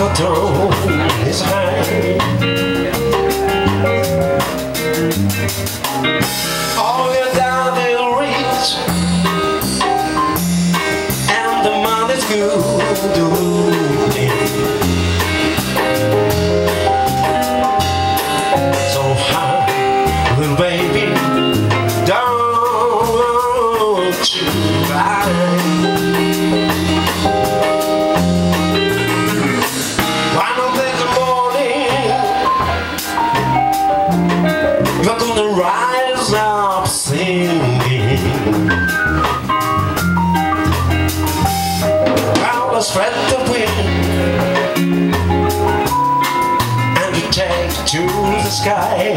and the cotton is high. All your down will reach and the money's good. So high, little baby, don't you cry. Gonna rise up singing. Let's spread the wind and you take to the sky.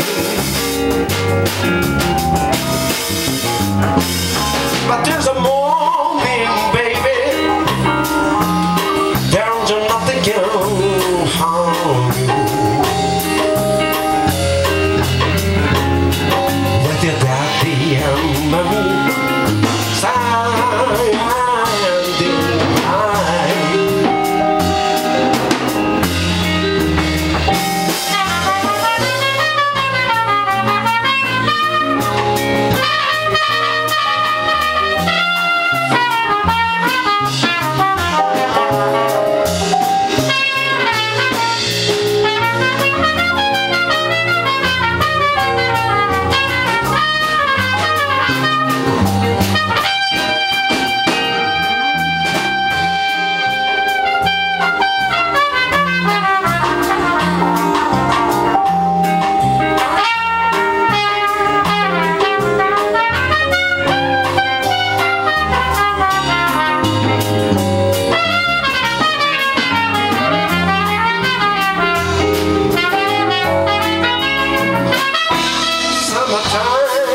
But there's a morning,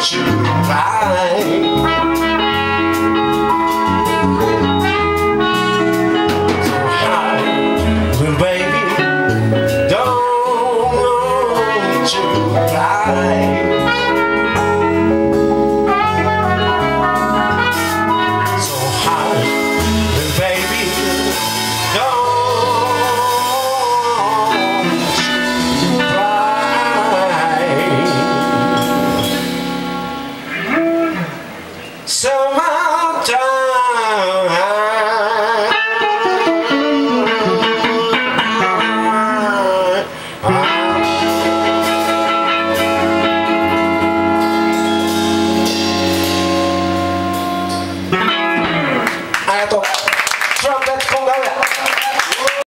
you find